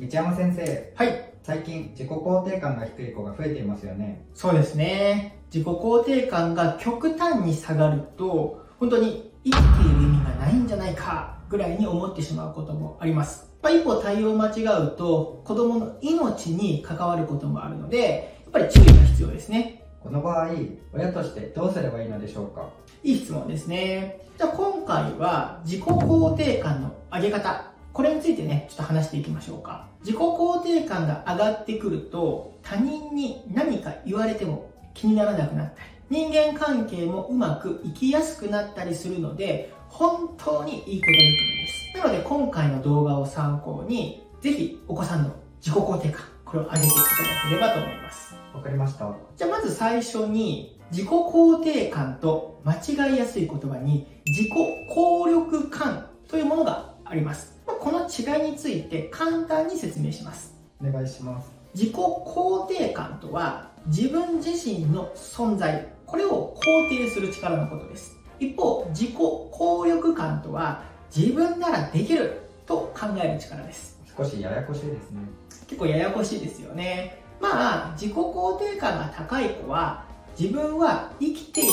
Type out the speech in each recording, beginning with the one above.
道山先生、はい。最近自己肯定感が低い子が増えていますよね。そうですね。自己肯定感が極端に下がると、本当に生きている意味がないんじゃないかぐらいに思ってしまうこともあります。まあ、一歩対応を間違うと、子供の命に関わることもあるので、やっぱり注意が必要ですね。この場合、親としてどうすればいいのでしょうか？いい質問ですね。じゃあ今回は自己肯定感の上げ方。これについてね、ちょっと話していきましょうか。自己肯定感が上がってくると、他人に何か言われても気にならなくなったり、人間関係もうまくいきやすくなったりするので、本当にいいことづくめです。なので今回の動画を参考に、ぜひお子さんの自己肯定感、これを上げていただければと思います。わかりました。じゃあまず最初に自己肯定感と間違いやすい言葉に自己効力感というものがあります。まあこの違いについて簡単に説明します。お願いします。自己肯定感とは自分自身の存在、これを肯定する力のことです。一方、自己効力感とは自分ならできると考える力です。少しややこしいですね。結構ややこしいですよね。まあ、自己肯定感が高い子は、自分は生きている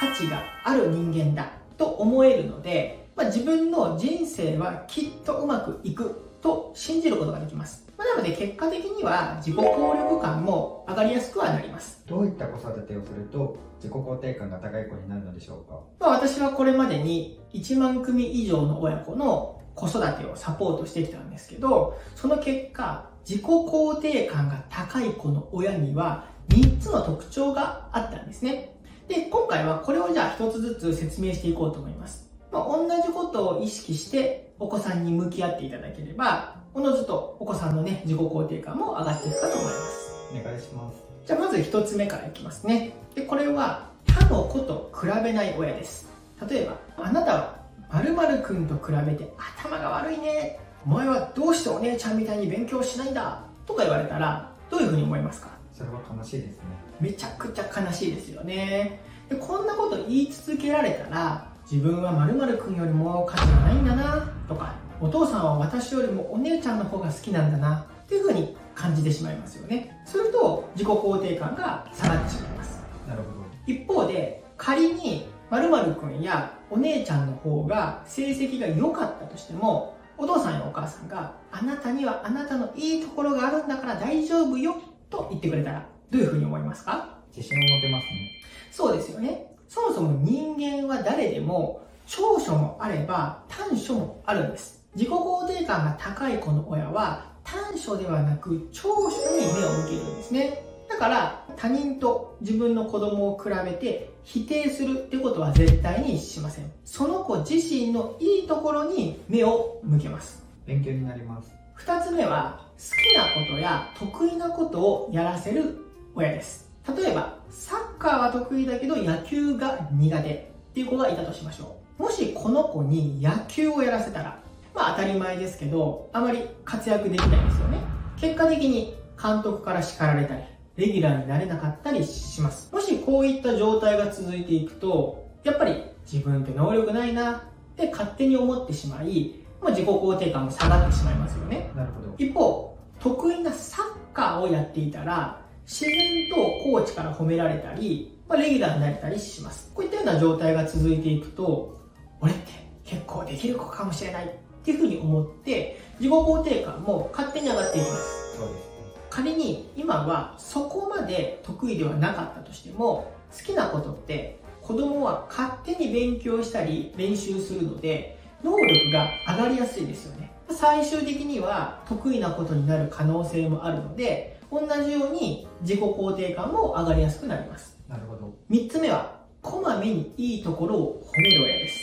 価値がある人間だと思えるので、まあ、自分の人生はきっとうまくいくと信じることができます。まあ、なので結果的には自己効力感も上がりやすくはなります。どういった子育てをすると自己肯定感が高い子になるのでしょうか？まあ、私はこれまでに1万組以上の親子の子育てをサポートしてきたんですけど、その結果、自己肯定感が高い子の親には3つの特徴があったんですね。で、今回はこれをじゃあ1つずつ説明していこうと思います。まあ、同じことを意識してお子さんに向き合っていただければ、おのずとお子さんのね、自己肯定感も上がっていくかと思います。お願いします。じゃあまず一つ目からいきますね。で、これは他の子と比べない親です。例えば、あなたは〇〇くんと比べて頭が悪いね。お前はどうしてお姉ちゃんみたいに勉強しないんだとか言われたら、どういうふうに思いますか？それは悲しいですね。めちゃくちゃ悲しいですよね。で、こんなこと言い続けられたら、自分は〇〇くんよりも価値がないんだなとか、お父さんは私よりもお姉ちゃんの方が好きなんだなっていうふうに感じてしまいますよね。すると自己肯定感が下がってしまいます。なるほ一方で、仮に〇〇くんやお姉ちゃんの方が成績が良かったとしても、お父さんやお母さんがあなたにはあなたのいいところがあるんだから大丈夫よと言ってくれたら、どういうふうに思いますか？ど。自信を持てますね。そうですよね。そもそも人間は誰でも長所もあれば短所もあるんです。自己肯定感が高い子の親は短所ではなく長所に目を向けるんですね。だから他人と自分の子供を比べて否定するってことは絶対にしません。その子自身のいいところに目を向けます。勉強になります。二つ目は好きなことや得意なことをやらせる親です例えばサッカーは得意だけど野球が苦手っていう子がいたとしましょうもしこの子に野球をやらせたらまあ当たり前ですけどあまり活躍できないですよね結果的に監督から叱られたりレギュラーになれなかったりしますもしこういった状態が続いていくとやっぱり自分って能力ないなって勝手に思ってしまいまあ、自己肯定感も下がってしまいますよね。なるほど。一方、得意なサッカーをやっていたら、自然とコーチから褒められたり、まあ、レギュラーになれたりします。こういったような状態が続いていくと、俺って結構できる子かもしれないっていうふうに思って、自己肯定感も勝手に上がっていきます。そうですね。仮に今はそこまで得意ではなかったとしても、好きなことって子供は勝手に勉強したり練習するので、能力が上がりやすいですよね。最終的には得意なことになる可能性もあるので、同じように自己肯定感も上がりやすくなります。なるほど。3つ目は、こまめにいいところを褒める親です。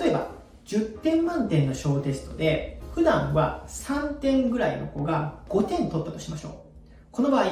例えば、10点満点の小テストで、普段は3点ぐらいの子が5点取ったとしましょう。この場合、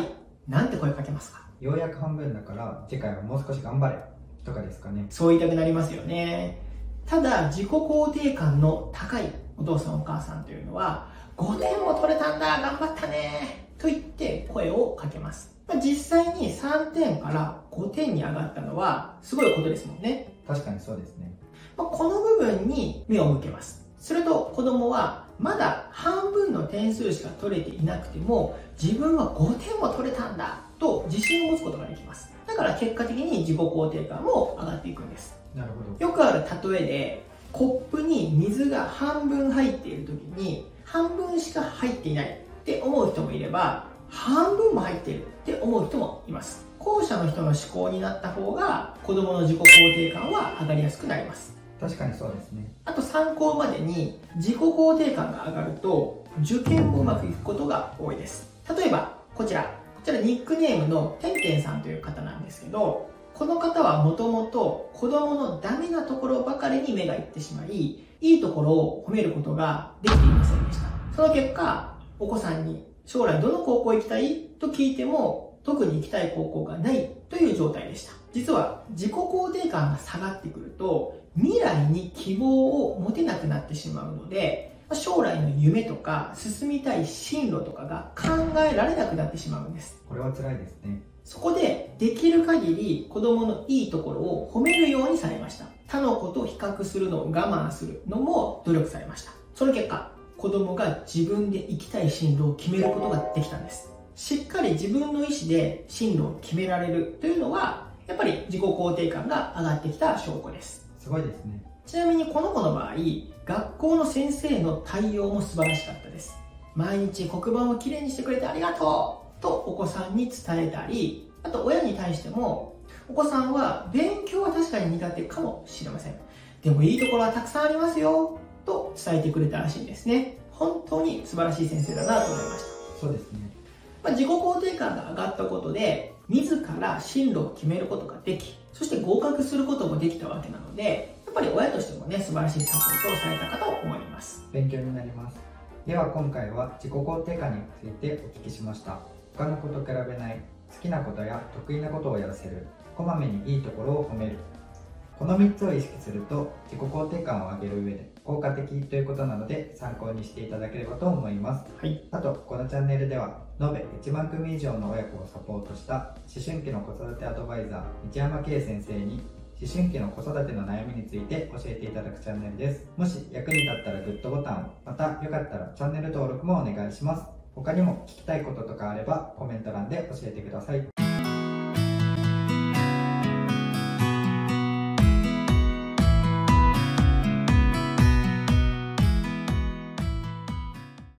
なんて声かけますか？ようやく半分だから次回はもう少し頑張れとかですかね。そう言いたくなりますよね。ただ、自己肯定感の高いお父さんお母さんというのは、5点も取れたんだ、頑張ったね、と言って声をかけます。まあ、実際に3点から5点に上がったのは、すごいことですもんね。確かにそうですね。まあ、この部分に目を向けます。すると子供はまだ半分の点数しか取れていなくても自分は5点も取れたんだと自信を持つことができますだから結果的に自己肯定感も上がっていくんですなるほどよくある例えでコップに水が半分入っている時に半分しか入っていないって思う人もいれば半分も入っているって思う人もいます。後者の人の思考になった方が子供の自己肯定感は上がりやすくなります。確かにそうですね。あと参考までに自己肯定感が上がると受験もうまくいくことが多いです。例えばこちら。こちらニックネームのてんてんさんという方なんですけどこの方はもともと子供のダメなところばかりに目がいってしまいいいところを褒めることができていませんでした。その結果お子さんに将来どの高校行きたい？と聞いても特に行きたい高校がないという状態でした。実は自己肯定感が下がってくると未来に希望を持てなくなってしまうので将来の夢とか進みたい進路とかが考えられなくなってしまうんです。これは辛いですね。そこでできる限り子供のいいところを褒めるようにされました。他の子と比較するのを我慢するのも努力されました。その結果子供が自分で行きたい進路を決めることができたんです。しっかり自分の意思で進路を決められるというのはやっぱり自己肯定感が上がってきた証拠です。すごいですね。ちなみにこの子の場合学校の先生の対応も素晴らしかったです。毎日黒板をきれいにしてくれてありがとうとお子さんに伝えたりあと親に対してもお子さんは勉強は確かに苦手かもしれません。でもいいところはたくさんありますよと伝えてくれたらしいんですね。本当に素晴らしい先生だなと思いました。そうですね、まあ、自己肯定感が上がったことで自ら進路を決めることができそして合格することもできたわけなのでやっぱり親としてもね素晴らしいサポートをされたかと思います。勉強になります。では今回は自己肯定感についてお聞きしました。他の子と比べない好きなことや得意なことをやらせるこまめにいいところを褒める。この3つを意識すると自己肯定感を上げる上で効果的ということなので参考にしていただければと思います、はい、あとこのチャンネルでは延べ1万組以上の親子をサポートした思春期の子育てアドバイザー道山圭先生に思春期の子育ての悩みについて教えていただくチャンネルです。もし役に立ったらグッドボタンまたよかったらチャンネル登録もお願いします他にも聞きたいこととかあればコメント欄で教えてください